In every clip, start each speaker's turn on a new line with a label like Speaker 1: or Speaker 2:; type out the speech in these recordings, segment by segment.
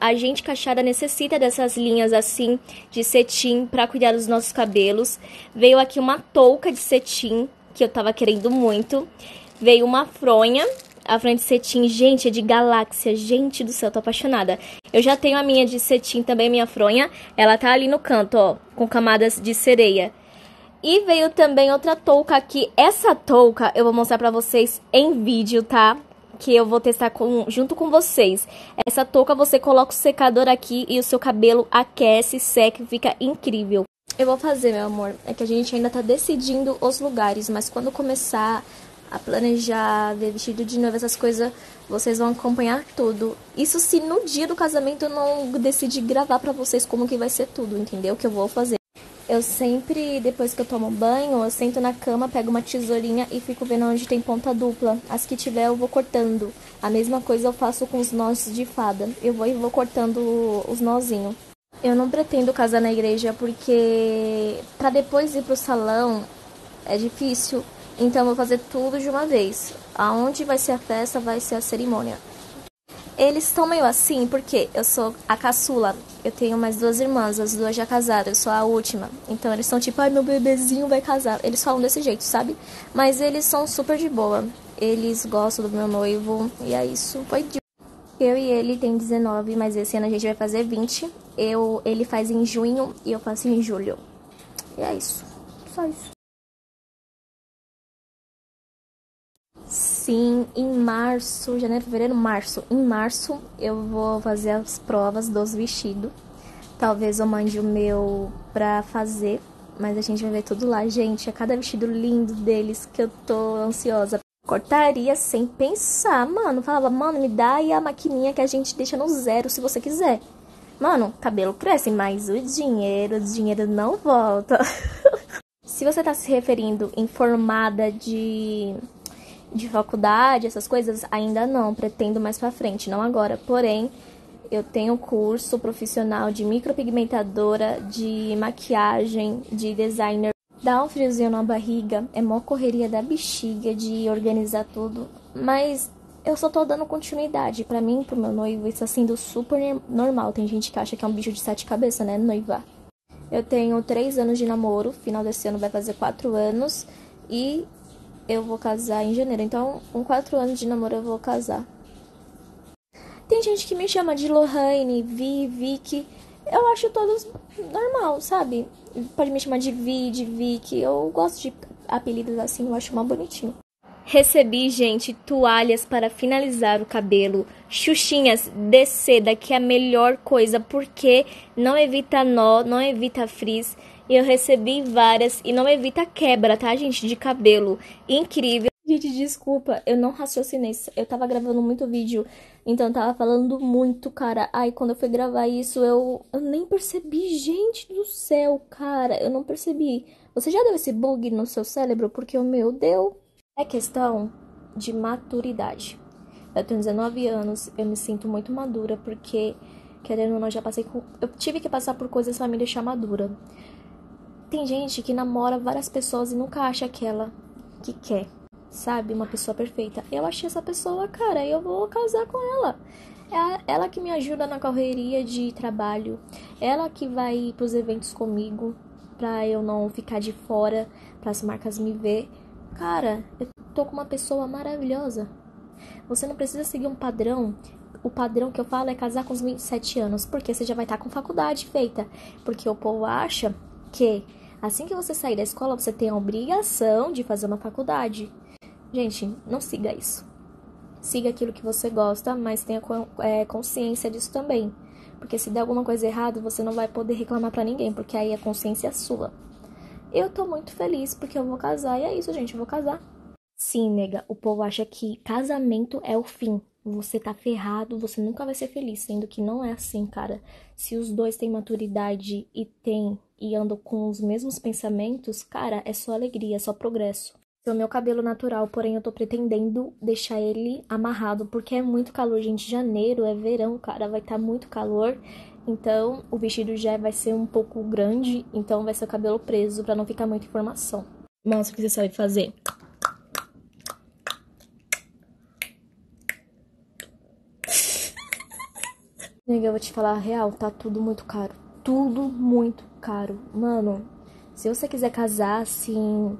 Speaker 1: A gente cachada necessita dessas linhas assim de cetim para cuidar dos nossos cabelos. Veio aqui uma touca de cetim que eu tava querendo muito. Veio uma fronha, a fronha de cetim, gente, é de galáxia. Gente do céu, tô apaixonada. Eu já tenho a minha de cetim também, minha fronha. Ela tá ali no canto, ó, com camadas de sereia. E veio também outra touca aqui. Essa touca eu vou mostrar pra vocês em vídeo, tá? Que eu vou testar com, junto com vocês. Essa touca você coloca o secador aqui e o seu cabelo aquece, seca e fica incrível. Eu vou fazer, meu amor. É que a gente ainda tá decidindo os lugares, mas quando começar a planejar, ver vestido de noiva, essas coisas, vocês vão acompanhar tudo. Isso se no dia do casamento eu não decidir gravar pra vocês como que vai ser tudo, entendeu? Que eu vou fazer. Eu sempre, depois que eu tomo banho, eu sento na cama, pego uma tesourinha e fico vendo onde tem ponta dupla. As que tiver eu vou cortando. A mesma coisa eu faço com os nós de fada. Eu vou e vou cortando os nozinhos. Eu não pretendo casar na igreja porque para depois ir pro salão é difícil. Então eu vou fazer tudo de uma vez. Aonde vai ser a festa, vai ser a cerimônia. Eles estão meio assim porque eu sou a caçula. Eu tenho mais duas irmãs, as duas já casaram, eu sou a última. Então eles são tipo, ai meu bebezinho vai casar. Eles falam desse jeito, sabe? Mas eles são super de boa. Eles gostam do meu noivo e é isso. Foi de eu e ele tem 19, mas esse ano a gente vai fazer 20. Eu, ele faz em junho e eu faço em julho. E é isso. Só isso. Sim, em março, janeiro, fevereiro, março. Em março eu vou fazer as provas dos vestidos. Talvez eu mande o meu pra fazer, mas a gente vai ver tudo lá. Gente, é cada vestido lindo deles que eu tô ansiosa. Cortaria sem pensar, mano. Falava, mano, me dá aí a maquininha que a gente deixa no zero se você quiser. Mano, cabelo cresce, mas o dinheiro, o dinheiro não volta. se você tá se referindo em formada de de faculdade, essas coisas, ainda não, pretendo mais para frente, não agora. Porém, eu tenho curso profissional de micropigmentadora, de maquiagem, de designer. Dá um friozinho na barriga, é mó correria da bexiga de organizar tudo, mas eu só tô dando continuidade. para mim, pro meu noivo, isso tá sendo super normal. Tem gente que acha que é um bicho de sete cabeças, né? Noivar. Eu tenho três anos de namoro, final desse ano vai fazer quatro anos. E eu vou casar em janeiro. Então, com quatro anos de namoro, eu vou casar. Tem gente que me chama de Lohane, Vi, Vicky. Eu acho todos normal, sabe? Pode me chamar de Vi, de Vicky. Eu gosto de apelidos assim, eu acho mais bonitinho. Recebi, gente, toalhas para finalizar o cabelo, xuxinhas de seda, que é a melhor coisa, porque não evita nó, não evita frizz. Eu recebi várias e não evita quebra, tá, gente, de cabelo. Incrível. Gente, desculpa, eu não raciocinei. Eu tava gravando muito vídeo, então eu tava falando muito, cara. Ai, quando eu fui gravar isso, eu, eu nem percebi. Gente do céu, cara, eu não percebi. Você já deu esse bug no seu cérebro? Porque o meu deu. É questão de maturidade. Eu tenho 19 anos, eu me sinto muito madura porque, querendo ou não, já passei com. Eu tive que passar por coisas pra me deixar madura. Tem gente que namora várias pessoas e nunca acha aquela que quer, sabe? Uma pessoa perfeita. Eu achei essa pessoa, cara, e eu vou casar com ela. É ela que me ajuda na correria de trabalho, ela que vai pros eventos comigo, pra eu não ficar de fora, para as marcas me ver. Cara, eu tô com uma pessoa maravilhosa. Você não precisa seguir um padrão. O padrão que eu falo é casar com os 27 anos, porque você já vai estar com faculdade feita. Porque o povo acha que assim que você sair da escola, você tem a obrigação de fazer uma faculdade. Gente, não siga isso. Siga aquilo que você gosta, mas tenha é, consciência disso também. Porque se der alguma coisa errada, você não vai poder reclamar para ninguém, porque aí a consciência é sua. Eu tô muito feliz porque eu vou casar e é isso, gente, eu vou casar. Sim, nega, o povo acha que casamento é o fim. Você tá ferrado, você nunca vai ser feliz, sendo que não é assim, cara. Se os dois têm maturidade e têm e andam com os mesmos pensamentos, cara, é só alegria, é só progresso. É o meu cabelo natural, porém eu tô pretendendo deixar ele amarrado, porque é muito calor, gente. Janeiro é verão, cara, vai estar tá muito calor. Então, o vestido já vai ser um pouco grande, então vai ser o cabelo preso para não ficar muita informação. Mostra o que você sabe fazer. Nega, eu vou te falar a real, tá tudo muito caro. Tudo muito caro. Mano, se você quiser casar, assim,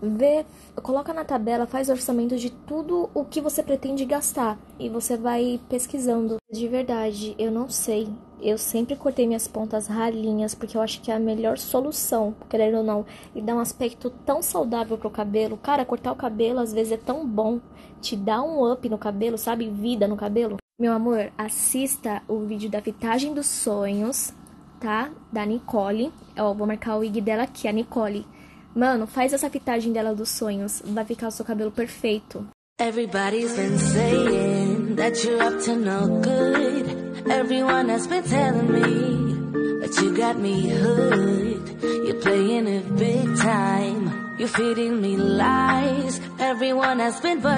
Speaker 1: vê, coloca na tabela, faz orçamento de tudo o que você pretende gastar e você vai pesquisando. De verdade, eu não sei. Eu sempre cortei minhas pontas ralinhas porque eu acho que é a melhor solução, querendo ou não, e dá um aspecto tão saudável pro cabelo. Cara, cortar o cabelo às vezes é tão bom, te dá um up no cabelo, sabe? Vida no cabelo. Meu amor, assista o vídeo da fitagem dos sonhos, tá? Da Nicole. Eu vou marcar o wig dela aqui, a Nicole. Mano, faz essa fitagem dela dos sonhos. Vai ficar o seu cabelo perfeito. Everybody's been saying that you're up to no good. Everyone has been telling me that you got me hooked. You're playing it big time. You're feeding me lies. Everyone has been